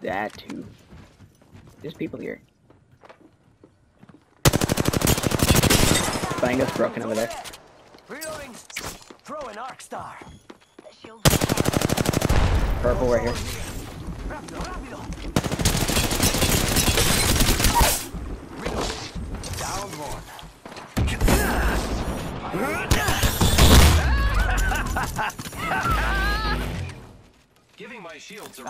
That too. There's people here. Bango's broken over there. Reloading. Throw an arc star. Purple right here. Rápido, rápido. Down one. Giving my shields a